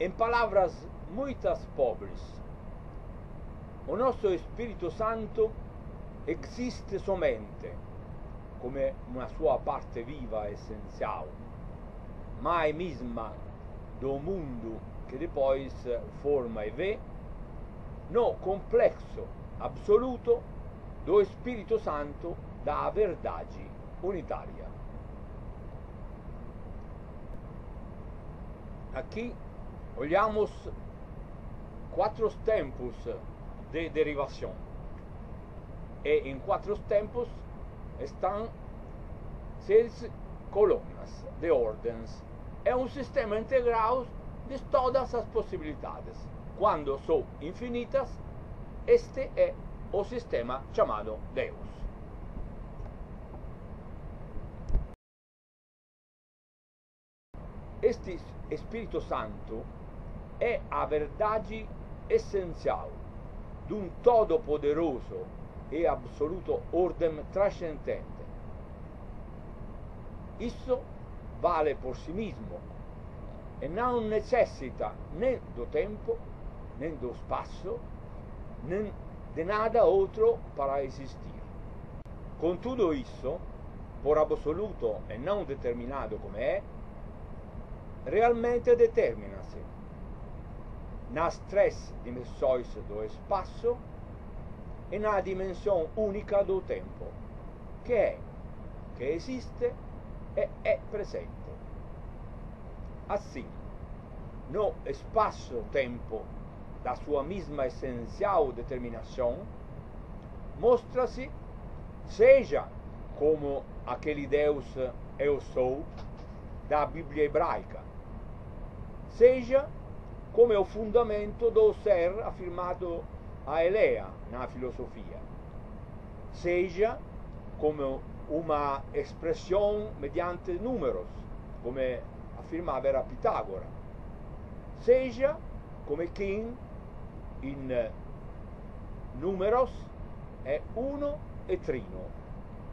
Em palavras muitas pobres, o nosso Espírito Santo existe somente come una sua parte viva essencial, mai mesma do mundo que depois forma e vê, no complexo absoluto do Espírito Santo da verdade unitária. Aqui olhamos quatro tempos de derivação. E em quatro tempos estão seis colunas de ordens. É um sistema integral de todas as possibilidades. Quando são infinitas, este é o sistema chamado Deus. Este Espírito Santo é a verdade essencial de um todo-poderoso e absoluto ordem trascendente. Isso vale por si mesmo e não necessita nem do tempo, nem do espaço, nem de nada outro para existir. Com tudo isso, por absoluto e não determinado como é, realmente determina-se nas três dimensões do espaço e na dimensão única do tempo, que é, que existe e é presente. Assim, no espaço-tempo da sua mesma essencial determinação, mostra-se, seja como aquele Deus eu sou da Bíblia hebraica, seja como é o fundamento do ser afirmado a Elea na filosofia, seja como uma expressão mediante números, como afirmava era Pitagora, seja come King in números è uno e trino,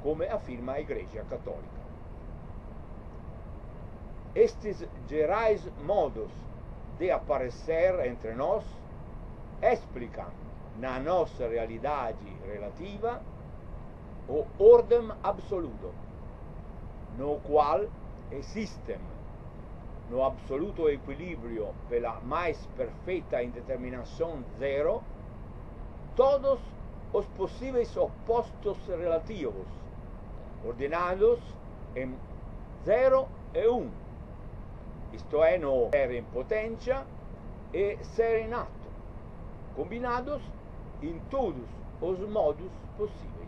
come afirma a Igreja Católica. Estes gerais modos de aparecer entre nós explicam na nossa realidade relativa o ordem absoluto, no qual existem no absoluto equilíbrio pela mais perfeita indeterminação zero todos os possíveis opostos relativos, ordenados em 0 e 1, um, isto é, no ser em potência e ser em ato, combinados em todos os modos possíveis.